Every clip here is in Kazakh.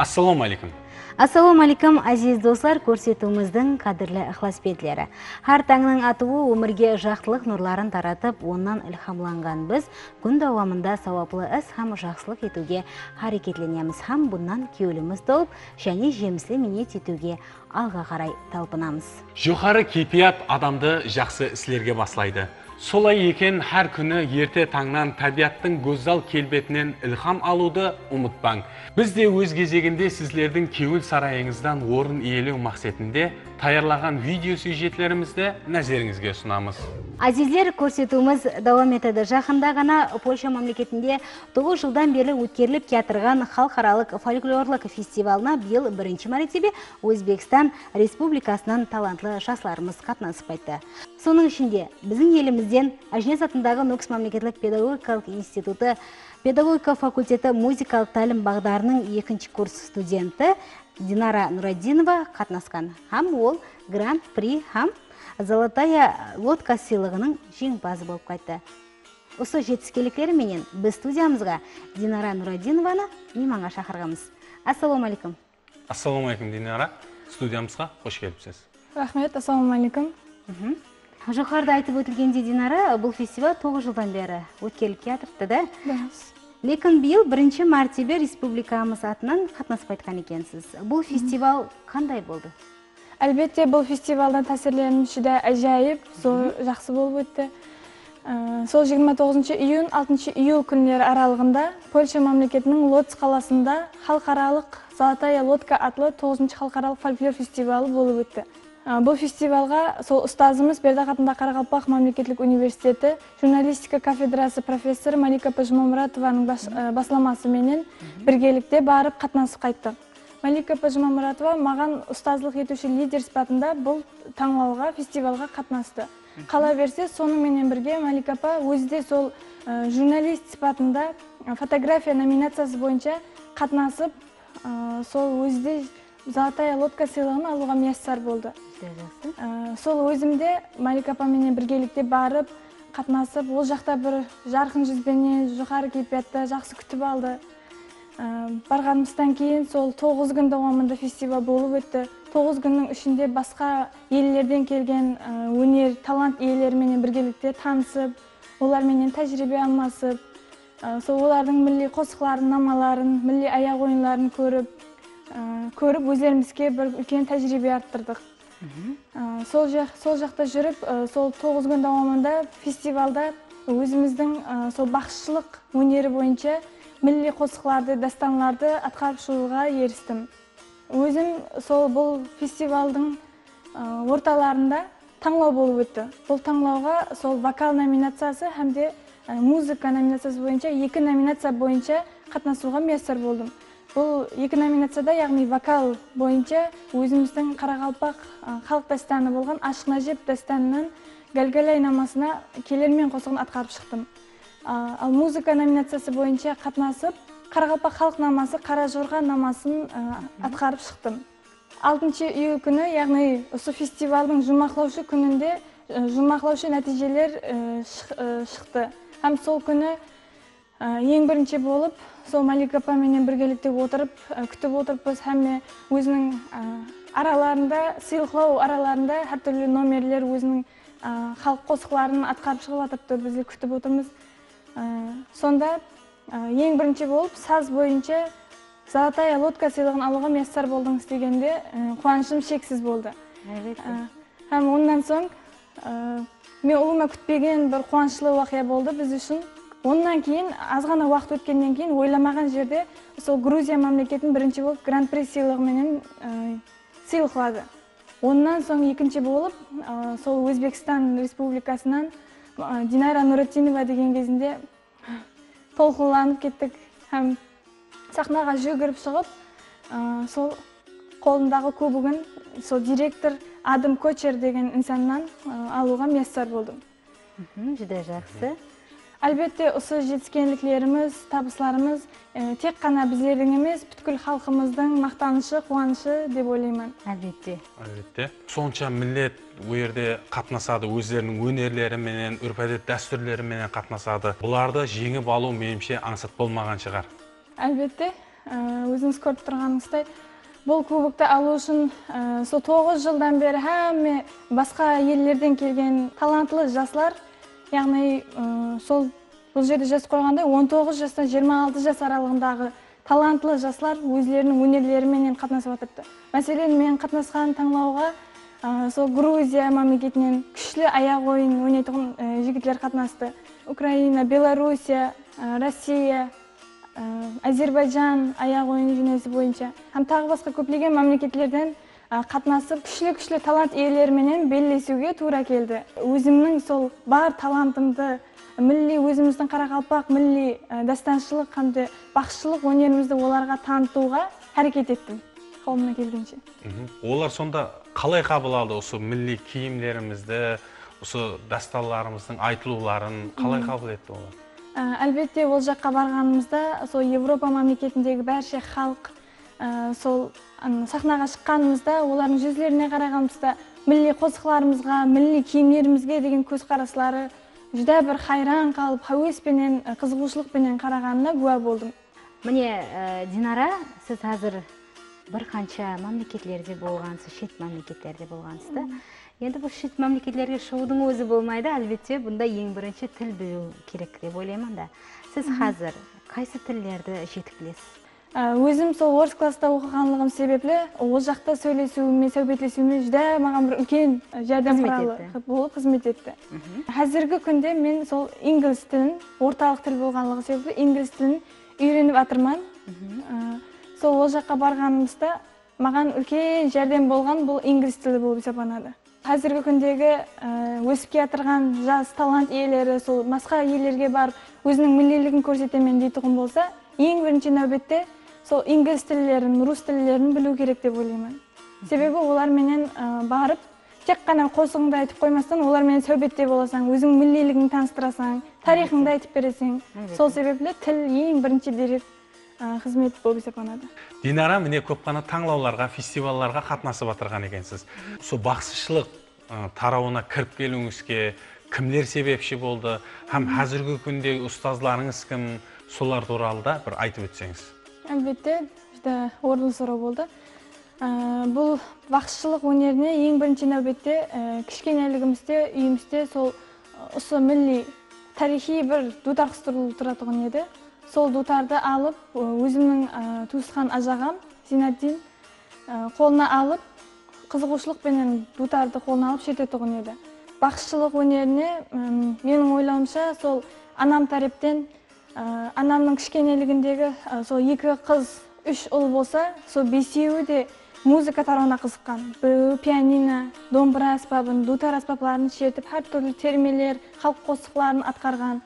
алейкум Ассаламу алейкум, азиз достар, көрсетуіміздің қадірлі ықласпетлері. Har таңның атуы өмірге жақтылық нұрларын таратып, оннан ілхамланған біз күн давамында сауаплы іс һәм жақсылық етуге харекетленеміз һәм бұннан кеуліміз толып, және жемісі минет етуге алға қарай талпынамыз. жоғары кейпият адамды жақсы іслерге баслайды солай екен әр күні ерте таңнан табиаттың көзал келбетінен ілхам алуды ұмытпаң біз де өз кезегінде сіздердің кеуіл сарайыңыздан орын иелеу мақсатында таярлаған видео сюжетлерімізді назарыңызға ұсынамыз Азизлер көрсетуіміз давам етеді. Жақында ғана Польша мемлекетінде 9 жылдан бері өткеріліп кетірген халықаралық фольклорлық фестивалына биыл бірінші мәртебе Өзбекстан Республикасынан талантлы жастарымыз қатынасып қайтты. Соның ішінде біздің елімізден Ажнес атындағы Нокс мемлекеттік педагогикалық институты педагогика факультеті музыкалық тәлім бағдарының екінші курс студенті Динара Нурадинова қатынасқан. Һәм ол гран-при һәм золотая лодка сыйлығының жеңімпазы болып қайтты. Осы жетістіктері менен біз студиямызға динара нурадинованы мейманға шақырғанбыз. Ассалауму алейкум ассалауму алейкум динара. Студиямызға қош келіпсіз. Рахмет ассалаумағалейкум жоғарыда айтып өтілгендей динара бұл фестиваль тоғыз жылдан бері өткеріліп келатырыпты да. Лекін биыл бірінші мәртебе республикамыз атынан қатынасып қайтқан екенсіз. Бұл фестиваль қандай болды? Әлбетте бұл фестивальдан тәсірленуші де әжайып сол жақсы болып өтті. Ә, сол 29 июнь 6 июль күндері аралығында польша мемлекетінің лодз қаласында халықаралық золотая лодка атлы 9 халықаралық фольклор фестивалі болып өтті. Бұл фестивальға сол ұстазымыз бердақ атындағы қарақалпақ мемлекеттік университеті журналистика кафедрасы профессор малика пажмамұратованың бас, ә, басламасыменен біргелікте барып қатынасып қайттық малика пажмамұратова маған ұстазлық етуші лидер сипатында бұл таңлауға фестивальға қатынасты. Қала берсе сонымен бірге малика апа өзі де сол журналист сипатында фотография номинациясы бойынша қатынасып сол өзі де золотая лодка сыйлығын алуға мияссар болды. Ә, сол өзімде малика апаменен біргелікте барып қатынасып ол жақта бір жарқын жүзбенен жоғары кейпиятта жақсы күтіп алды. Ә, барғанымыздан кейін сол тоғыз күн давамында фестиваль болып өтті. Тоғыз күннің ішінде басқа елдерден келген ә, өнер талант иелеріменен біргелікте танысып оларменен тәжірибе алмасып сол олардың милли қосықларын намаларын милли аяқ ойындарын көріп көріп өздерімізге бір үлкен тәжірибе арттырдық. Сол, жақ, сол жақта жүріп ә, сол тоғыз күн давамында фестивальда өзіміздің ә, сол бақшылық өнері бойынша милли қосықларды дастанларды атқарып шығуға ерістім. Өзім сол бұл фестивальдің ә, орталарында таңлау болып өтті. Бұл таңлауға сол вокал номинациясы һәм де музыка номинациясы бойынша екі номинация бойынша қатынасуға мияссар болдым. Бұл екі номинацияда яғни вокал бойынша өзіміздің қарақалпақ халық дастаны болған ашық нәжеп дастанынан гәлгәләй намасына келермен қосығын атқарып шықтым. Ал музыка номинациясы бойынша қатынасып қарақалпақ халық намасы қара жорға намасын атқарып шықтым. Алтыншы июль күні яғни осы фестивальдің жұмақлаушы күнінде жұмақлаушы нәтижелер шық- шықты. Һәм сол күні ең бірінші болып сол малика апаменен біргелікте отырып ә, күтіп отырыппыз. Һәм өзінің ә, араларында сыйлықлау араларында әртүрлі номерлер өзінің ә, халық қосықларын атқарып шығып жатырыпты біз күтіп отырмыз. Ә, сонда ә, ең бірінші болып саз бойынша золотая лодка сыйлығын алуға мияссар болдыңыз дегенде ә, қуанышым шексіз болды. Ә, һәм ондан соң ә, мен ұлыма күтпеген бір қуанышлы уақия болды біз үшін. Ондан кейін аз ғана уақыт өткеннен кейін ойламаған жерде сол грузия мемлекетін бірінші болып гран при сыйлығыменен ә, сыйлықлады онан соң екінші болып ә, сол өзбекстан республикасынан ә, динара нуратинова деген кезінде толқынланып кеттік һәм сахнаға жүгіріп шығып сол қолындағы кубогын сол директор адым кочер деген инсаннан алуға мияссар болдым. Жүдә жақсы. Әлбетте осы жетіскенліктеріміз табыстарымыз ә, тек қана біздердің емес бүткіл халқымыздың мақтанышы қуанышы деп ойлаймын. Әлбетте. Әлбетте. Сонша милlet ол жерде қатынасады өздерінің өнерлеріменен үрп әдет дәстүрлеріменен қатынасады. Бұларды жеңіп алу меніңше аңсат болмаған шығар. Әлбетте. Өзіңіз көріп тұрғаныңыздай бұл кубокты алу үшін ә, сол тоғыз жылдан бері әмме басқа елдерден келген талантлы жастар яғни сол бұл жерде жазып қойғандай 19 жастан 26 жас аралығындағы талантлы жастар өздерінің өнерлеріменен қатынасып жатырды мәселен мен қатынасқан таңдауға ә, сол грузия мемлекетінен күшлі аяқ ойын ойнайтын ә, жігіттер қатынасты. Украина белоруссия россия ә, әзербайжан аяқ ойын жүйесі бойынша. Һәм тағы басқа көптеген мемлекеттерден қатынасып күшлі күшлі талант иелеріменен белдесуге тура келді. Өзімнің сол бар талантымды милли өзіміздің қарақалпақ милли дәстаншылық қамды бақшылық өнерімізді оларға танытуға әрекет еттім қолымнан келгенше. Олар сонда қалай қабыл алды осы милли киімдерімізді осы дасталарымыздың айтылуларын қалай қабыл етті олар? Әлбетте ол жаққа барғанымызда сол европа мемлекетіндегі бәрше халық ә, сол сахнаға шыққанымызда олардың жүздеріне қарағанымызда милли қосықларымызға милли киімдерімізге деген көзқараслары жүдә бір хайран қалып хәуеспенен ә, қызығушылықпенен қарағанына куә болдым. Міне ә, динара сіз қазір бір қанша мемлекетлерде болғансыз шет мемлекеттерде болғансыз да. Енді бұл шет мемлекеттерге шығудың өзі болмайды әлбетте бұнда ең бірінші тіл білу керек деп ойлаймын да. Сіз қазір қайсы тілдерді жетік білесіз? Өзім сол орыс класста оқығанлығым себеплі ол жақта сөйлесуіме сәубетлесуіме жүдә маған бір үлкен жәрдем Қызмет құралы болып қызмет етті. Қазіргі күнде мен сол инглиз тілін орталық тіл болғанлығы себепті инглиз тілін үйреніп жатырмын Ә, сол ол жаққа барғанымызда маған үлкен жәрдем болған бұл инглиз тілі болып есептелінеді қазіргі күндегі ә, өсіп келе жатырған жас талант иелері сол басқа елдерге барып өзінің милилігін көрсетемін дейтұғын болса ең бірінші нәубетте сол инглиз тілдерін рус тілдерін білу керек деп ойлаймын. Себебі оларменен ә, барып тек қана қосығыңды айтып қоймастан олармен сәубетте боласың өзің милилігіңді таныстырасың тарихыңды айтып бересің сол себеплі тіл ең бірінші дерек ә, қызмет болып есептелінеді динара міне көп қана таңлауларға фестивальдарға қатынасып жатырған екенсіз. Сол бақсышылық тарауына кіріп келуіңізге кімдер себепші болды? Һәм қазіргі күндегі ұстазларыңыз кім? Солар туралы да бір айтып өтсеңіз. Әлбетте жүдә орынлы сұрау болды. Ә, бұл бақсышылық өнеріне ең бірінші нәубетте ә, кішкенелігімізде үйімізде сол ә, осы милли тарихи бір дутар қыстырылып тұратын еді. Сол дутарды алып өзімнің туысқан ажағам зинаддин қолына алып қызығушылықпенен дутарды қолына алып шертетұғын еді. Бақсышылық өнеріне менің ойлауымша сол анам тарептен анамның кішкенелігіндегі ә, сол екі қыз үш ұл болса сол бесеуі де музыка тарауына қызыққан. Біреуі пианино домбыра аспабын дутар аспаптарын шертіп әртүрлі термелер халық қосықларын атқарған.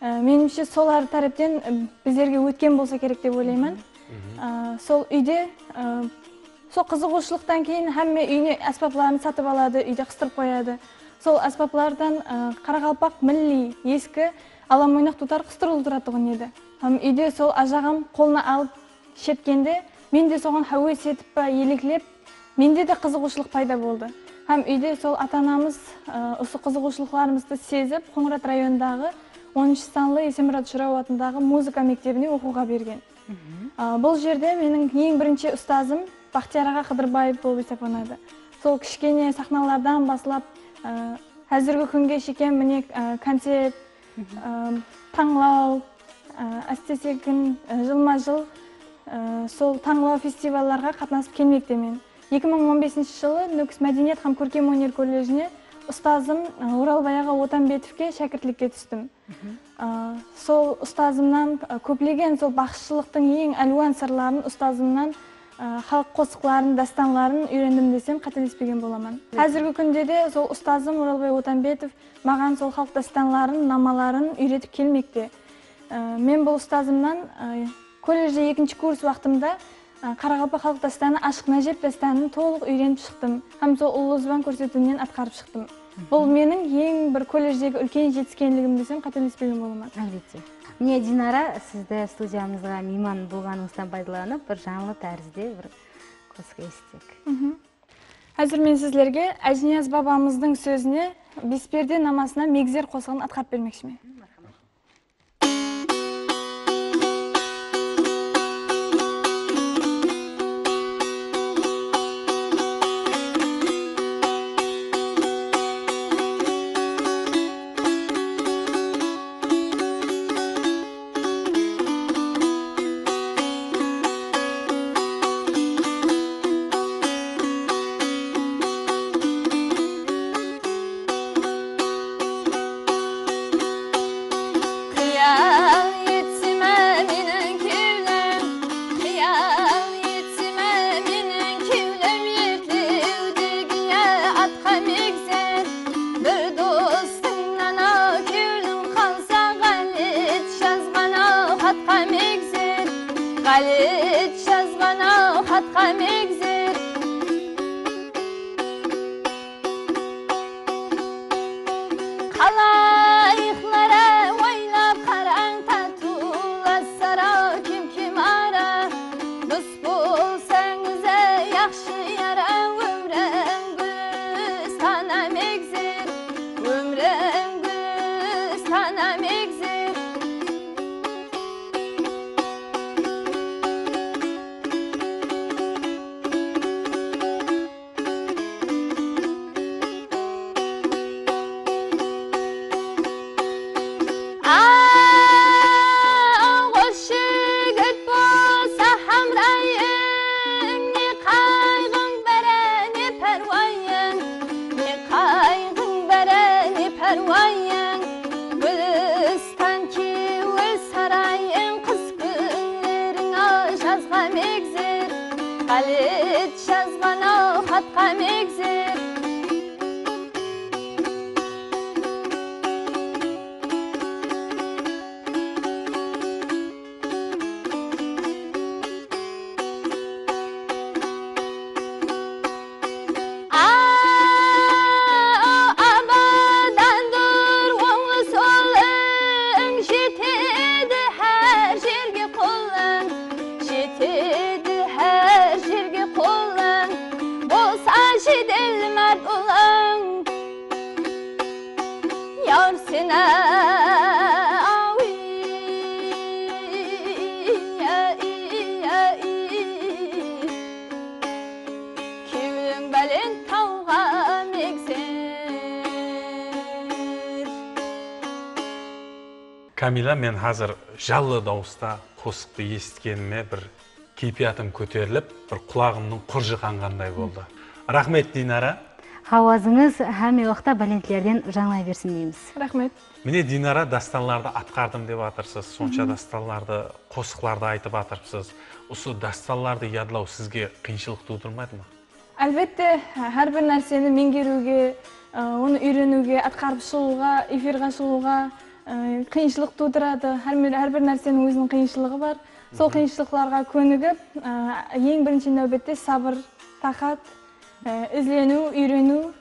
Ә, меніңше солар тарептен ә, біздерге өткен болса керек деп ойлаймын. Ә, сол үйде ә, сол қызығушылықтан кейін әмме үйіне аспапларын сатып алады үйде қыстырып қояды. Сол аспаплардан ә, қарақалпақ милли ескі аламойнақ дутар қыстырылып тұратұғын еді. Үйде сол ажағам қолына алып шерткенде мен де соған хәуес етіп па елеклеп менде де қызығушылық пайда болды. Һәм үйде сол ата анамыз ә, осы қызығушылықтарымызды сезіп қоңырат районындағы оныншы санлы есенмұрат жырау атындағы музыка мектебіне оқуға берген. Ә, бұл жерде менің ең бірінші ұстазым бақтияр аға қыдырбаев болып сол кішкене сахналардан басылап ә, қазіргі күнге шекен міне ә, концерт таңлау ә, әстесекін жылма жыл сол таңлау фестивальдарға қатынасып келмекте мен. 2015 жылы нүкіс мәдениет һәм көркемөнер колледжіне ұстазым оралбай аға отанбетовке шәкіртлікке түстім. Сол ұстазымнан көплеген сол бақсышылықтың ең әлуан сырларын ұстазымнан халық қосықларын дастанларын үйрендім десем қателеспеген боламын. Қазіргі күнде де сол ұстазым оралбай отанбетов маған сол халық дастанларын намаларын үйретіп келмекте. Ә, мен бұл ұстазымнан ә, колледжде екінші курс уақытымда қарақалпақ халық дастаны ашық нәжеп дастанын толық үйреніп шықтым. Һәм сол ұлы зван көрсетуінен атқарып шықтым. Бұл менің ең бір колледждегі үлкен жетіскенлігім десем қателеспеген боламын әлбетте. Міне динара сізді студиямызға мейман болғаныңыздан пайдаланып бір жаңалы тәрізде бір қосық естік қазір мен сіздерге әжінияз бабамыздың сөзіне бесперде намазына мегзер қосығын атқарып бермекшімін камила мен қазір жаллы дауыста қосықты естігеніме бір кейпиятым көтеріліп бір құлағымның құржы қанғандай болды. Рахмет динара. Хауазыңыз һәм уақытта бәлентілерден жаңа берсін дейміз. Рахмет. Міне динара дастанларды атқардым деп жатырсыз сонша дастанларды қосықларды айтып жатырсыз осы дастанларды ядлау сізге қиыншылық тудырмайды ма? Әлбетте әрбір нәрсені меңгеруге оны үйренуге атқарып шығуға эфирға шығуға қиыншылық тудырады. Әрбір, нәрсенің өзінің қиыншылығы бар. Сол қиыншылықтарға көнігіп ә, ең бірінші нәубетте сабыр тақат ә, ізлену үйрену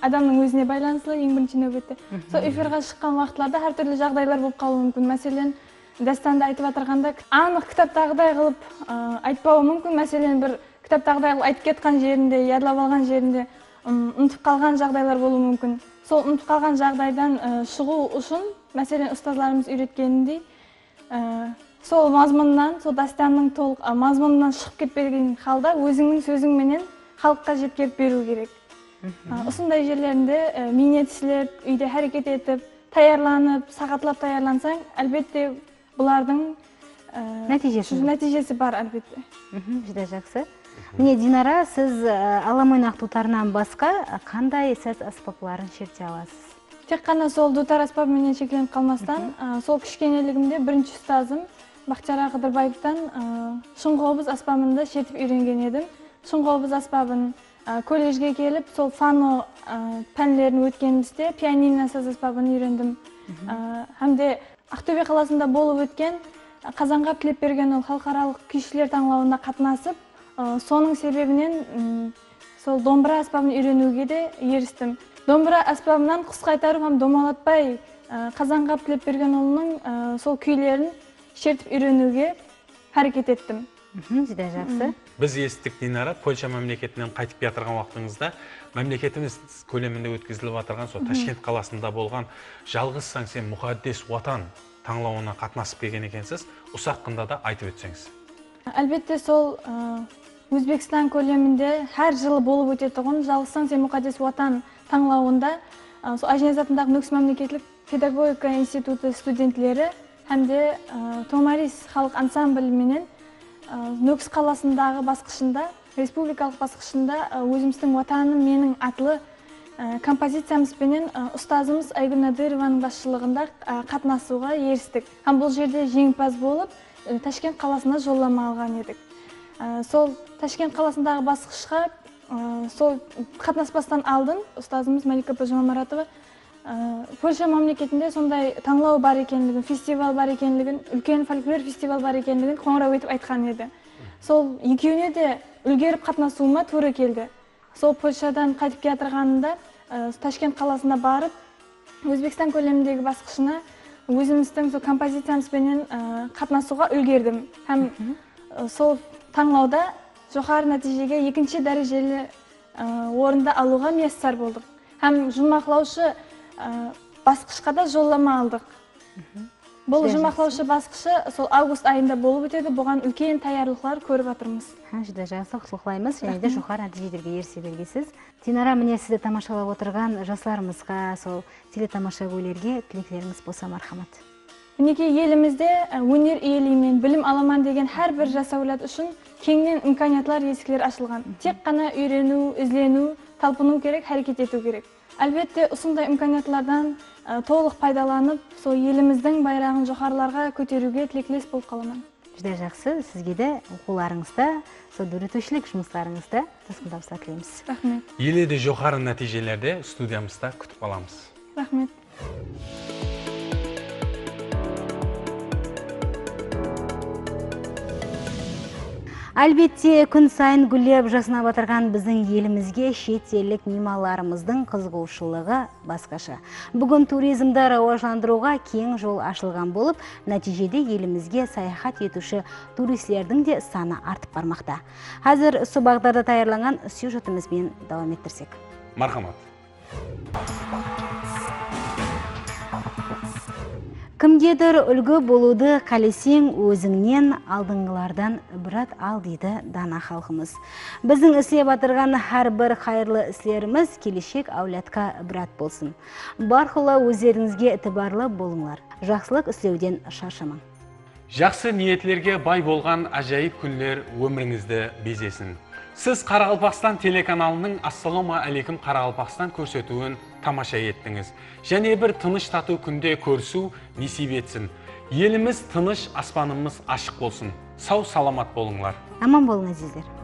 адамның өзіне байланысты ең бірінші нәубетте. Сол эфирға шыққан уақытларда әртүрлі жағдайлар болып қалуы мүмкін. Мәселен дастанды айтып жатырғанда анық кітаптағыдай қылып айтпауы мүмкін. Мәселен бір кітаптағыдай қылып айтып кетқан жерінде ядлап алған жерінде ұмытып қалған жағдайлар болуы мүмкін. Сол ұмытып қалған жағдайдан шығу үшін мәселен ұстаздарымыз үйреткеніндей сол мазмұннан сол дастанның толық мазмұнынан шығып кетпеген халда өзіңнің сөзіңменен халыққа жеткізіп беру керек. Осындай жерлерінде сілеп үйде әрекет етіп даярланып сағатлап даярлансаң әлбетте бұлардың Нәтижесі нәтижесі бар әлбетте. Жүдә жақсы. Міне динара сіз ә, аламойнақ дутарынан басқа қандай саз аспаптарын шерте аласыз? Тек қана сол дутар аспабыменен шектеліп қалмастан ә, сол кішкенелігімде бірінші ұстазым бақтияр қыдырбаевтан шыңқобыз аспабында шертіп үйренген едім. Шыңқобыз аспабын ә, колледжге келіп сол фано ә, пәнлерін өткенімізде пианино саз аспабын үйрендім. Ә, һәмде ақтөбе қаласында болып өткен қазанғап тілепбергенұлы халықаралық күйшілер таңлауына қатынасып соның себебінен м, сол домбыра аспабын үйренуге де ерістім. Домбыра аспабынан құс қайтару һәм домалатпай ә, қазанғап тілепбергенұлының ә, сол күйлерін шертіп үйренуге әрекет еттім. Жүдә жақсы. Біз естік динара польша мемлекетінен қайтып келе жатырған уақытыңызда мемлекетіміз көлемінде өткізіліп жатырған сол ташкент қаласында болған жалғызсаң сен мұқаддес уатан таңлауына қатынасып келген екенсіз ұсаққында да айтып өтсеңіз. Әлбетте сол ә, өзбекстан көлемінде әр жылы болып өтетұғын жалғызсаң сен мұқаддес уатан таңлауында ә, сол ажинез педагогика институты студентлері һәмде ә, томарис халық ансамбліменен ә, нөкс қаласындағы басқышында республикалық басқышында ә, өзіміздің отаным менің атлы композициямызбенен ә, ұстазымыз айгүл надырованың басшылығында ә, қатынасуға ерістік. Һәм бұл жерде жеңімпаз болып ташкент қаласына жолдама алған едік. Сол ташкент қаласындағы басқышқа сол қатынаспастан алдын ұстазымыз малика пожамамаратова ә, польша мемлекетінде сондай таңлау бар екенлігін фестиваль бар екенлігін үлкен фольклор фестиваль бар екенлігін қоңырау етіп айтқан еді. Сол екеуіне де үлгеріп қатынасуыма тура келді. Сол польшадан қайтып келе жатырғанымда ташкент қаласына барып өзбекстан көлеміндегі басқышына өзіміздің сол композициямызбенен ә, қатынасуға үлгердім. Һәм ә, сол таңлауда жоғары нәтижеге екінші дәрежелі ә, орынды алуға мияссар болдық. Һәм жұмбақлаушы ә, басқышқа да жолдама алдық. Бұл Жүзә жұмбақлаушы басқышы сол август айында болып өтеді. Бұған үлкен даярлықтар көріп жатырмыз Ха, жүдә жақсы құттықтаймыз және де жоғары нәтижелерге ерсе бергенсіз динара міне сізді тамашалап отырған жастарымызға сол телетамаша көйлерге тілектеріңіз болса мархамат. Мінекей елімізде өнер иелеймін білім аламан деген әрбір жас әулет үшін кеңінен имканиятлар есіктері ашылған. Тек қана үйрену іздену талпыну керек әрекет ету керек. Әлбетте осындай имканиятлардан ә, толық пайдаланып сол еліміздің байрағын жоғарыларға көтеруге тілектес болып қаламын. Жүдә жақсы сізге де оқуларыңызда сол үйретушілік жұмыстарыңызда тасқын табыстар тілейміз. Рахмет. Елі де жоғары нәтижелерде студиямызда күтіп қаламыз рахмет. Әлбетте күн сайын гүлдеп жасына батырған біздің елімізге шет елдік меймандарымыздың қызығушылығы басқаша. Бүгін туризмді рауажландыруға кең жол ашылған болып нәтижеде елімізге саяхат етуші туристердің де саны артып бармақта. Қазір осы бағдарда даярланған сюжетімізбен давам еттірсек мархамат. Кімгедір үлгі болуды қалесең өзіңнен алдыңғылардан ібрат ал дейді дана халқымыз. Біздің істеп батырған әрбір қайырлы істеріміз келешек әулетқа ібрат болсын. Барқылы өздеріңізге ітібарлы болыңлар. Жақсылық істеуден шаршамаң Жақсы ниетлерге бай болған ажайып күндер өміріңізді безесін. Сіз Қарақалпақстан телеканалының Ассалому алейкум Қарақалпақстан көрсетуін тамаша еттіңіз. Және бір тыныш тату күнде көрсу несіп етсін. Еліміз тыныш, аспанымыз ашық болсын. Сау саламат болыңлар. аман болыңыз